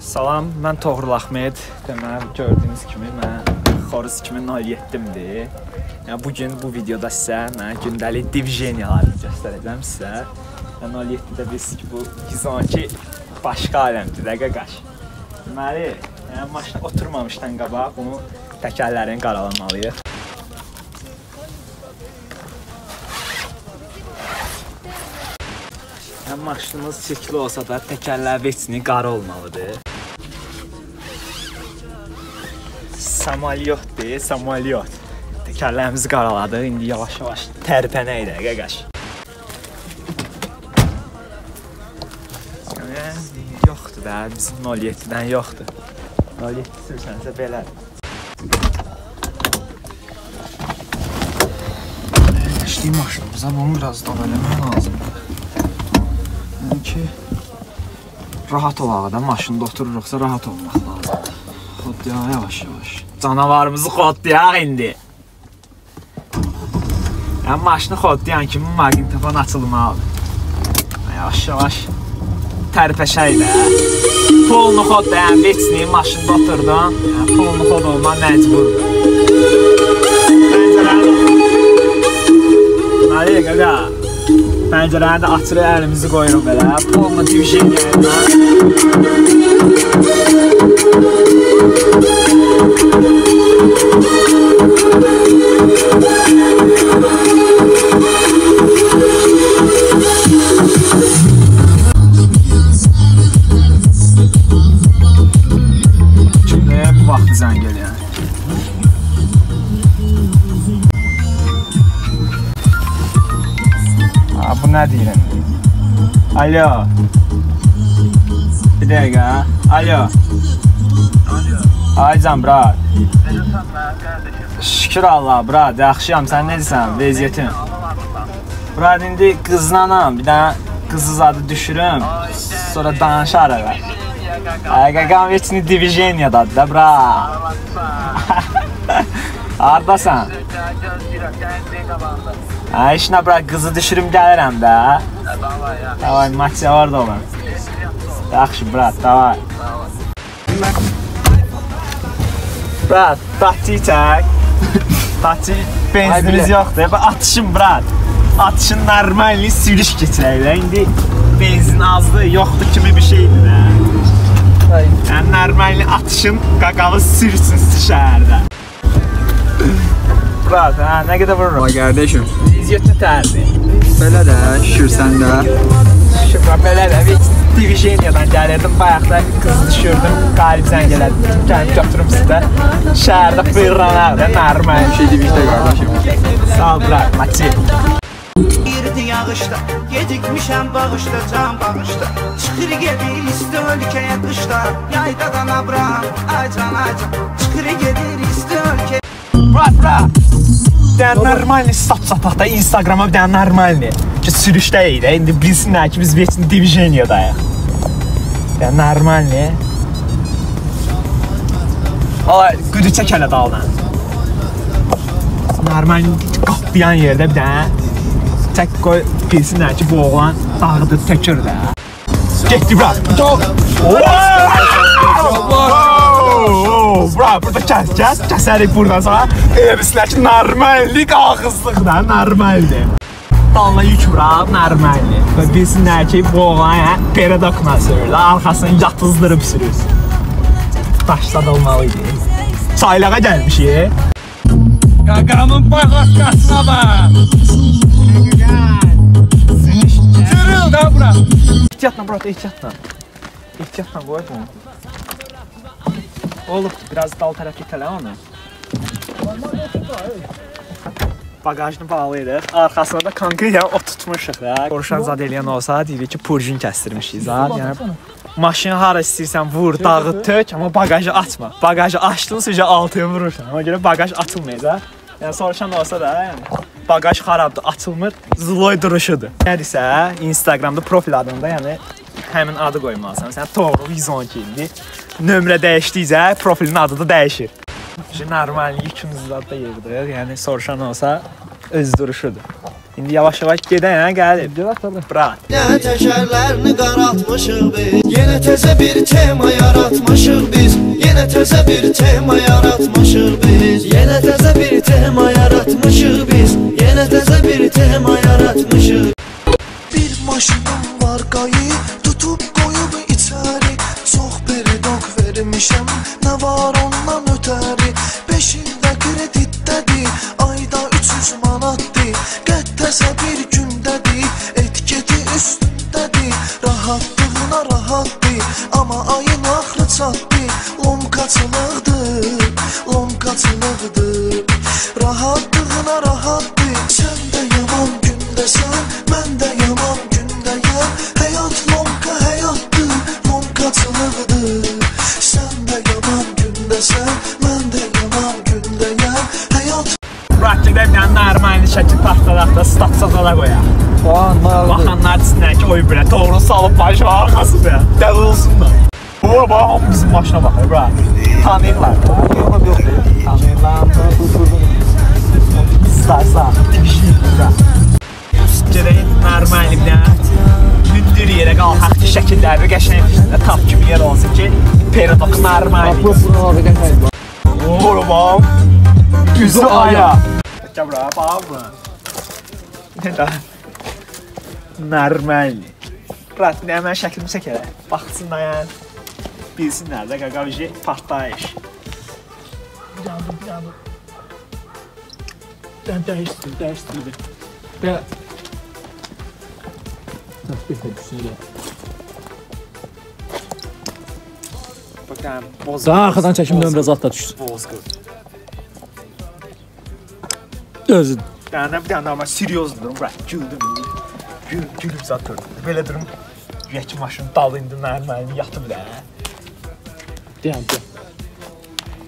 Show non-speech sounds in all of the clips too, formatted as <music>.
Salam, mən Toğrul Axmed. Deməli, gördüyünüz kimi mən Xoruz 2007-dimdir. Yəni bu gün bu videoda sizə mən gündəlik diviziyanaları göstərəcəm sizə. Yəni 07-də bilirsiniz ki, bu 112 başqa aləmdir, də qaqaş. Deməli, yəni maşına oturmamışdan qabaq bunu təkərlərini qaralamalıyıq. Yəni maşınımız çirkli olsa da təkərlər veçini qara olmalıdır. Samalyotdur, samalyot. Təkərlərimizi qaraladı. İndi yavaş-yavaş tərpənək də qaqaş. Yoxdur da, bizim 07-dən yoxdur. 07 sürsənsə belə. İşləyim maşınımıza bunu biraz da eləmək lazımdır. Yəni ki, rahat olaq da maşında otururuqsa rahat olmaq lazımdır. Xod ya, yavaş yavaş. Canavarımızı xodlayaq indi. Yəni maşını xodlayan kimi maqnitofon açılmalıdır. Yavaş yavaş tərpəşək də. Polnu xodlayan veçni maşında oturdum. Yəni polnu xod olma məcburdur. Deməli, qaqa. Pəncərəni də açırıq, əlimizi qoyuruq belə. Polnu divizyon gəlmə. Can brat. Şükür Allah brat, yaxşıyam. Sən necəsən? Vəziyyətin? Brat indi qızlanam. Bir dənə qızı zadı düşürüm. Sonra danışarıq. Ay qaqam heç diviziyadadır da brat. Hardasan? <laughs> Ha, işinə bırak qızı düşürüm gəlirəm də. Davay, maçya var da olan. Yaxşı, brat, davay. Brat, batçı çək. Batçı benzinimiz yoxdur. Hep atışım, brat. Atışın normalini sürüş keçirək də. İndi benzin azdı, yoxdur kimi bir şeydir də. Yəni normalini atışın qaqalı sürsün şəhərdə. Brat, hə, nə qədər vururum? Vay kardeşim. Vəziyyəti tərdir. Belə də şükür sən də. Şükür, belə də bir diviziyanadan gəlirdim. Bayaqda qız düşürdüm. Qalib zəng elədi. Gəlib götürüm sizdə. Şəhərdə fırlanaq da normal. Bir şey divizdə kardeşim. Sağ ol, bırak, maçı. Girdi yağışda Gecikmişəm bağışda can bağışda Çıxır gedir isti ölkəyə qışda Yaydadan Abraham ay can ay can Çıxır gedir isti ölkəyə Bırak, bırak. Bir dənə normalni stat sataq da Instagrama bir dənə normalni. Ki sürüşdəyik də. İndi bilsinlər ki biz veçin diviziyadayıq. Bir dənə normalni. Ala, güdü çək hələ daldan. Normalni qatlayan yerdə bir dənə çək qoy bilsinlər ki bu oğlan dağıdı tökür də. Getdi bura. Bura, burada kəs, kəs, kəsərik buradan sonra. Elə bilsinlər ki, normallik ağızlıq da, normaldir. Dalına yük vuraq, normaldir. Və bilsinlər ki, bu oğlan hə, peredokla sürür, arxasını yatızdırıb sürür. Daşda da olmalıydı. Çaylağa gəlmişik. Gagamın bakasına bak. Sürül da bura. Ehtiyatla bura, ehtiyatla. Ehtiyatla qoy bunu. Olub, biraz dal tərəf itələ onu. Bagajını bağlayırıq. Arxasına da konkret o tutmuşuq da. Qorşan zad eləyən olsa deyirik ki, purjin kəsdirmişik zad. Yəni maşını hara istəyirsən vur, dağıt, tök, amma bagajı açma. Bagajı açdın, sizcə altıya vurursan. Ona görə bagaj açılmayacaq. Yəni soruşan olsa da, yəni bagaj xarabdır, açılmır, zloy duruşudur. Nədirsə, Instagramda profil adında, yəni həmin adı qoymalısan. Sən Toğrul 112 ildir. Nömrə dəyişdikcə profilin adı da dəyişir. Şimdi normal ikimiz zad da yığdıq. Yəni soruşan olsa öz duruşudur. İndi yavaş-yavaş gedən gəlib. Gəl tabii. Brat. Yenə təkərlərini qaraltmışıq biz Yenə təzə bir tema yaratmışıq biz Yenə təzə bir tema yaratmışıq biz Yenə təzə bir tema yaratmışıq biz Yenə təzə bir tema yaratmışıq maşına baxır, brat. Tanıyırlar. Yox, yox. Tanıyırlar. İstərsən, brat. Gedək normal bir dənə hündür yerə qalxaq ki, şəkilləri qəşəng tap kimi yer olsun ki. Bu bunu orada gətirmək. Oğlum, üzü aya. Gəl bura, bax bura. Ne də? Normal. Brat, nə mən şəklimi çəkərəm. Baxsınlar yəni. Bilsinlər də qaqavji partlayış. Yandım, yandım. Dən dəyişdir, dəyişdir. Belə. Təsbih edirsən. Baxın, boz. Daha arxadan çəkim nömrə zat da düşsün. Bozqır. Özü. Yəni bir dənə amma seriyoz durum, bura güldüm indi. Gül, gülüb zat gördüm. Belə durum. Yəki maşın dalı indi mənim mənim yatıb da. Diyan, diyan.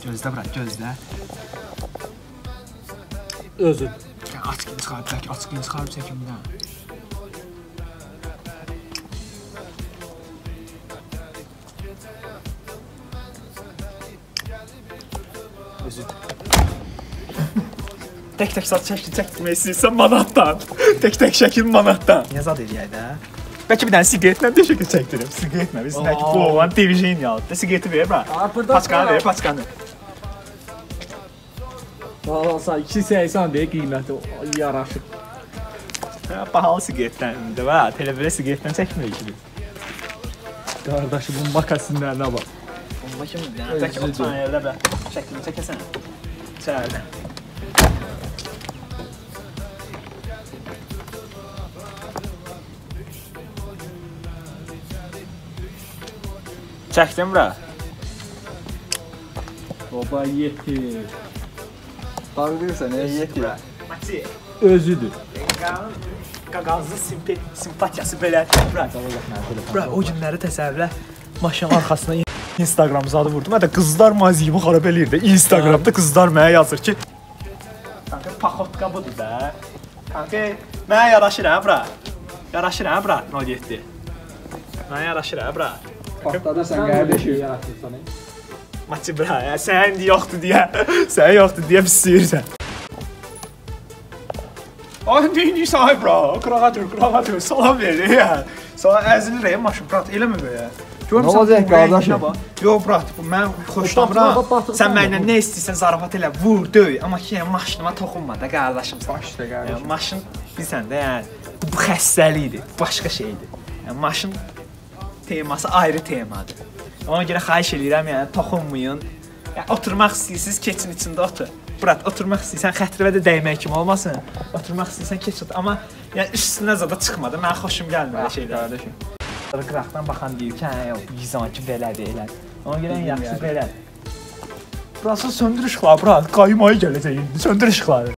Gözdə bırak, gözlə. Özün. Aç gün çıxarıb çək, aç gün çıxarıb çəkimdən. Özün. Tək-tək saat şəkil çəkdirmək istəyirsən manatdan. <laughs> Tək-tək şəkil manatdan. Yazad eləyək də. Bəlkə bir dənə siqaretlə də şəkil çəkdirim. Siqaretlə. Biz nəki bu olan divijin yaldı. Siqareti ver bura. Arpıda Paçkanı ver, paçkanı. Valla 280 deyə qiyməti yaraşır. Ha, Bahalı siqaretdən də var. Televiziya siqaretdən çəkmirik ki biz. Qardaşı bu makasinlərinə bax. Onda kim yəni tək oturan yerdə bə şəklini çəkəsən. İçəridə. Çəkdim bura. Baba yeti. Tanıyırsan, ey yeti. Mati. Özüdür. Qaqazlı simpati simpatiyası belədir. Bura. Bura o günləri təsəvvürlə maşının arxasına Instagram zadı vurdum. Hətta qızlar maziyimi xarab eləyir də. Instagramda qızlar mənə yazır ki, Kanka paxotka budur da. Kanka mənə yaraşır hə bura. Yaraşır hə bura 07. Mənə yaraşır hə bura. Patladırsan qardaşım. Yaraşırsan. Maçı bura. Ya, sən indi yoxdur deyə. sən yoxdur deyə pisəyirsən. Ay neyini sahib bura. Qırağa dur, qırağa dur. Salam ver ya. Sana əzilirəm maşın brat eləmə belə. Görmüsən Nə olacaq qardaşım? Yox brat, bu mən xoşlamıram. Sən mənlə nə istəyirsən zarafat elə, vur, döy, amma ki yəni maşınıma toxunma da qardaşım. Yəni, qardaşım. maşın bilsən də yəni bu xəstəlikdir, başqa şeydir. Yəni maşın teması ayrı temadır. Ona görə xahiş edirəm, yəni toxunmayın. Yəni oturmaq istəyirsiniz, keçin içində otur. Brat, oturmaq istəyirsən xətrivə də dəymək kimi olmasın. Oturmaq istəyirsən keç otur, amma yəni üstünə zada çıxmadı. Mənə xoşum gəlmir belə şeylər. Qardaşım. Qıraqdan baxan deyir ki, hə, yox, bu gizanki belədir, elədir. Ona görə ən yaxşısı belə. Burası söndür işıqları, bura qayım ayı gələcək indi. Söndür işıqları.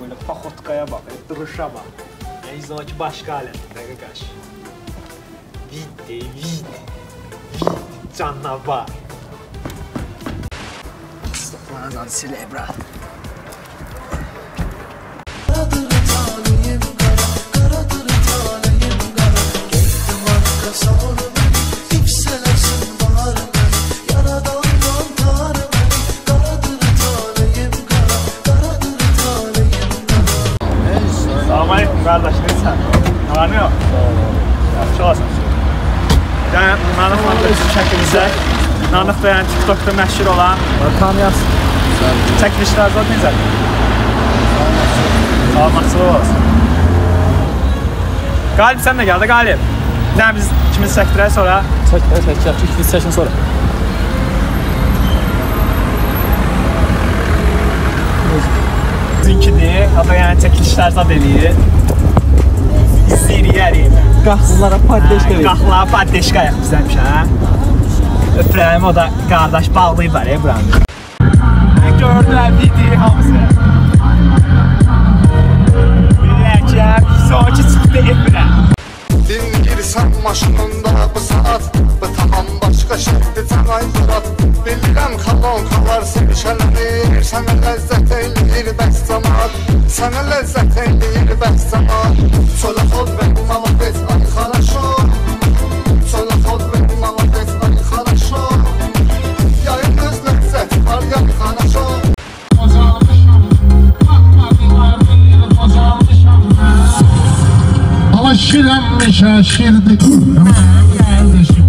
Böyle paxotkaya bax, duruşa bax. Yəni gizanki başqa alətdə qaqaş. Hadi git. Git canavar. Stop lan lan silebrat. Yəni TikTokda məşhur olan Tanıyasın. çəkilişlər zad necədir? Salamatçılıq olsun. Qalib sən də gəl də Qalib. Nə biz ikimiz çəkdirək sonra Çək, çək, çək. İkiniz çəkin sonra. bizimkidir. Hatta yəni çəkilişlər zad eləyir. İzləyirik yəni. Qahsızlara paddeş də ver. Qaxla paddeşka ayaq biz həmişə. Öpürəm o da qardaş bağlayıb var ya buranı. Gördülər video hamısı. Biləcəm, sonraki çıxdı efirə. Din girsən maşınında bu saat Bu tamam başqa şəhərdə canay durat Bilirəm kalon kalar sevişənləri Sənə ləzzət eləyir bəs camaat Sənə ləzzət eləyir bəs camaat Çölə xod və malavet ay xaraşo Aşiren şaşırdık kardeşim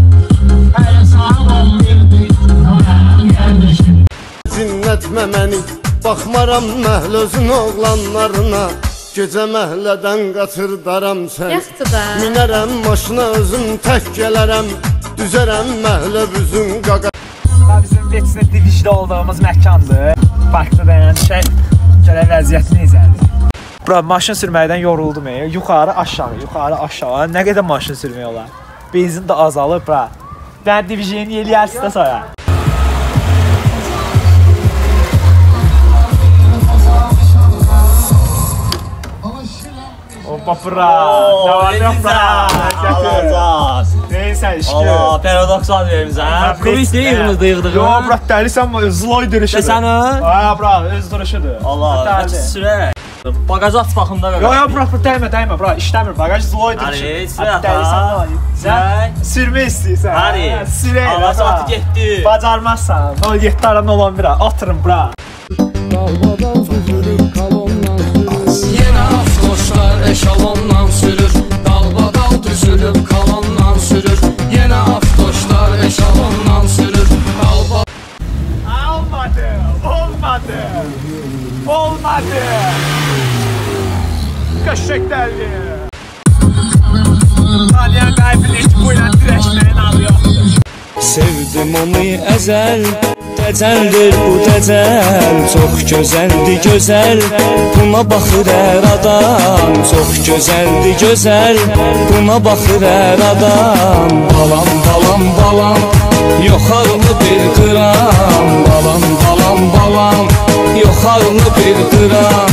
ol girdik kardeşim Cinnətmə məni Baxmaram məhl özün oğlanlarına Gecə məhlədən qaçırdaram sən. Minərəm maşına özüm tək gələrəm Düzərəm məhlə büzün qaqa bizim Veçinə divişdə olduğumuz məkandır. Parkda dayanan şey gələ vəziyyəti necədir? Bura maşın sürməkdən yoruldum. Yuxarı, aşağı, yuxarı, aşağı. Nə qədər maşın sürmək olar? Benzin də azalır, bura. Ben divijeni eləyərsiz də sonra. Nə var nə bura? Alacağız. Neysən şükür. Allah, paradoks ad vermişsən. Kulis deyirimiz dıyıqdıq. Yo, bura dəlisən mi? Zloy duruşudur. Sən o? Ha, bura öz duruşudur. Allah, Dəli. Sürək. Bagaj aç baxımda ver. Yo yo bura bura dəymə, dəymə, bura işləmir. Bagaj zloy Hadi, duruşudur. sürək dəlisən Sən sürmə istəyirsən. Hadi. hə? Allah bura. saatı getdi. Bacarmazsan. 07 aran olan bira. Oturun bura. Yenə avtobuslar eşalondan sürür Dalbadal düzülüb kalondan sürür Olmadı. Qəşəngdəli. Aliyan qalbini heç bu ilə dirəşməyin adı yoxdur. Sevdim onu əzəl Dəcəldir bu dəcəl Çox gözəldir gözəl Buna baxır hər adam Çox gözəldir gözəl Buna baxır hər adam Balam balam balam Yoxarlı bir qıram Balam balam balam خاورم پرید پرام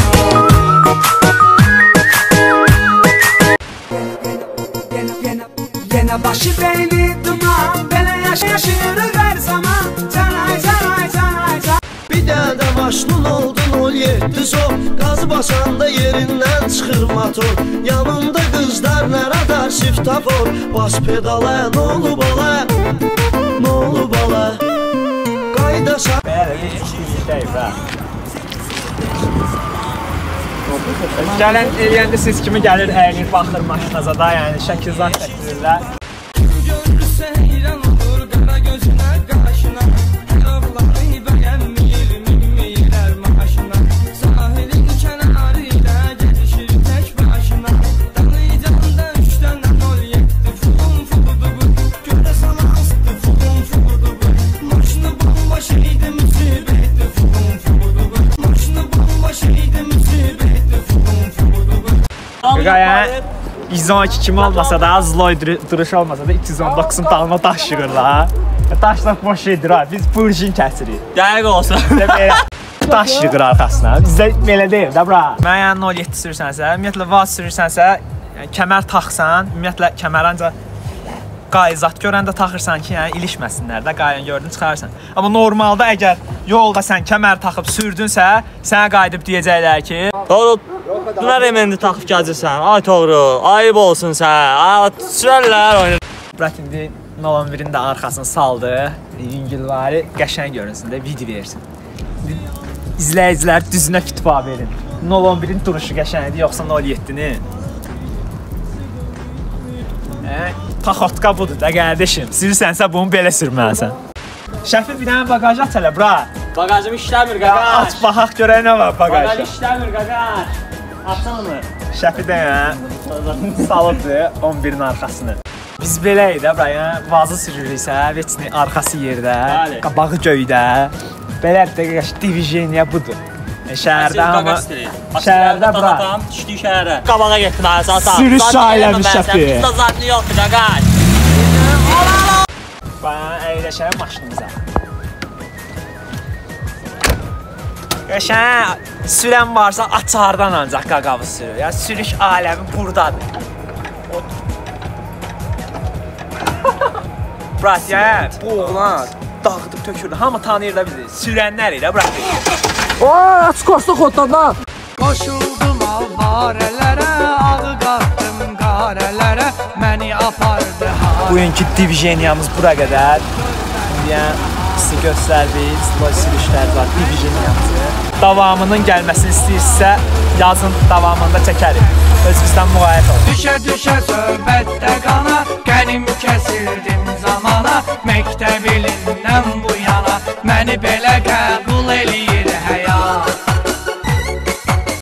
Yana başı belli duman Böyle yaş yaşıyoruz her zaman. Canay canay canay canay. Bir daha da maşlul oldun ol yetti son Gaz basanda yerinden çıkır motor Yanımda kızlar nerede şiftafor Bas pedala ne olu bala Ne olu bala Kaydaşa Meğer hiç kimse ha. Gələn eləyəndə siz kimi gəlir, əyilir, baxır maşınıza da, yəni şəkil zat çəkdirirlər. Görürsə heyran olur qara gözünə qaşına 112 kimi olmasa da, Zloy dur- duruş olmasa da 219-un dalına daş yığırlar. Daşlar boş şeydir ha, biz burjin kəsirik. Dəqiq olsun. <laughs> Daş yığır arxasına. Bizdə belə deyil də bura. Mən yəni 07 sürürsənsə, ümumiyyətlə vaz sürürsənsə, yəni kəmər taxsan, ümumiyyətlə kəmər ancaq qayzat görəndə taxırsan ki, yəni ilişməsinlər də, qayın gördün çıxarsan. Amma normalda əgər yolda sən kəmər taxıb sürdünsə, sənə qayıdıb deyəcəklər ki, Bunlar emendi taxıb gəzirsən. Ay Toğru, ayıb olsun sən. Ay sürərlər oyunu. Brat indi Nolan birin də arxasını saldı. Yüngülvari qəşəng görünsün də video versin. İzləyicilər düzünə fitba verin. Nolan birin duruşu qəşəngdir yoxsa 07-ni? Hə? Paxotka budur da qardaşım. Sürürsənsə bunu belə sürməlisən. Şəfi bir dənə baqaj aç hələ bura. Baqajım işləmir qaqaş. aç baxaq görək nə var Baqaj baqajda. işləmir qaqaş. Mı? Şəfi də ya, salıbdı 11-in arxasını. Biz beləyik də bura, yəni vazı sürürüksə, veçini arxası yerdə, Bəli. qabağı göydə. Belədir də qəş diviziyoniya budur. E, şəhərdə amma şəhərdə bura. Tam düşdük şəhərə. Qabağa getdim əsasən. Sürüş ailəvi şəfi. Zadlı yoxdur qaqaş. Bayan əyləşəlim maşınımıza. Qəşəng sürən varsa açardan ancaq qaqavı sürür. Ya sürüş aləmi burdadır. <laughs> Brat, ya bu oğlan dağıdıb tökürdü. Hamı tanıyır da bizi. Sürənlər ilə brat. Aa, çıxarsa xoddan da. Koşuldum avvarələrə, ağı qatdım qarələrə, məni apardı ha. Bugünkü divijeniyamız bura qədər. Yəni sizə göstərdiyiniz logistik işlər var, division yazı. Davamının gəlməsini istəyirsə, yazın davamında çəkərik. Özümüzdən müğayət olun. Düşə-düşə söhbətdə qana, qənim kəsildim zamana, məktəb ilindən bu yana, məni belə qəbul eləyir.